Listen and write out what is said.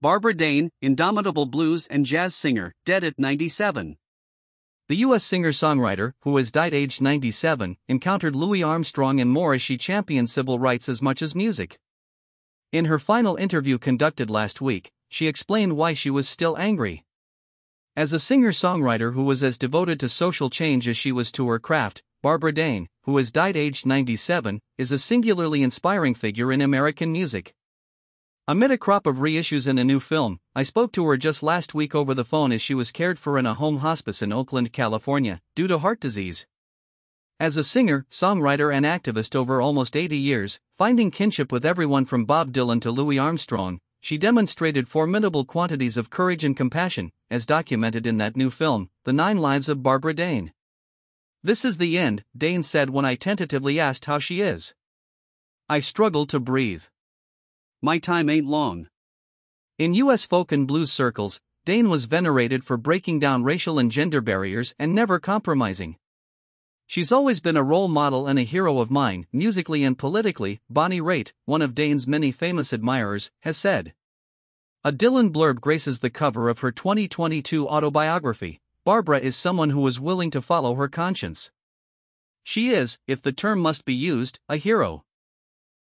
Barbara Dane, indomitable blues and jazz singer, dead at 97. The U.S. singer songwriter, who has died aged 97, encountered Louis Armstrong and more as she championed civil rights as much as music. In her final interview conducted last week, she explained why she was still angry. As a singer songwriter who was as devoted to social change as she was to her craft, Barbara Dane, who has died aged 97, is a singularly inspiring figure in American music. Amid a crop of reissues and a new film, I spoke to her just last week over the phone as she was cared for in a home hospice in Oakland, California, due to heart disease. As a singer, songwriter, and activist over almost 80 years, finding kinship with everyone from Bob Dylan to Louis Armstrong, she demonstrated formidable quantities of courage and compassion, as documented in that new film, The Nine Lives of Barbara Dane. This is the end, Dane said when I tentatively asked how she is. I struggle to breathe. My time ain't long. In U.S. folk and blues circles, Dane was venerated for breaking down racial and gender barriers and never compromising. She's always been a role model and a hero of mine, musically and politically, Bonnie Raitt, one of Dane's many famous admirers, has said. A Dylan blurb graces the cover of her 2022 autobiography. Barbara is someone who is willing to follow her conscience. She is, if the term must be used, a hero.